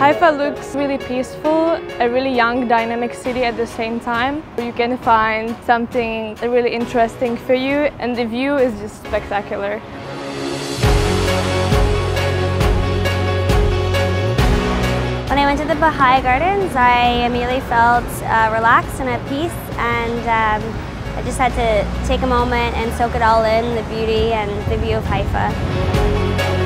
Haifa looks really peaceful, a really young, dynamic city at the same time. You can find something really interesting for you and the view is just spectacular. When I went to the Baha'i Gardens, I immediately felt uh, relaxed and at peace and um, I just had to take a moment and soak it all in, the beauty and the view of Haifa.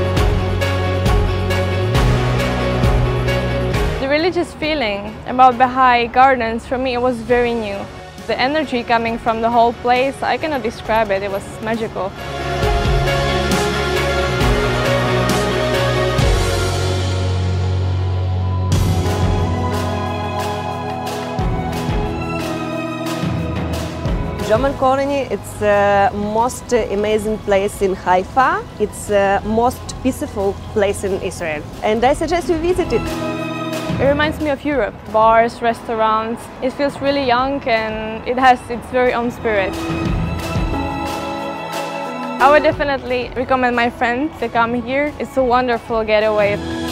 Religious feeling about Baha'i Gardens, for me, it was very new. The energy coming from the whole place, I cannot describe it, it was magical. German colony, it's the most amazing place in Haifa. It's the most peaceful place in Israel. And I suggest you visit it. It reminds me of Europe. Bars, restaurants. It feels really young and it has its very own spirit. I would definitely recommend my friends to come here. It's a wonderful getaway.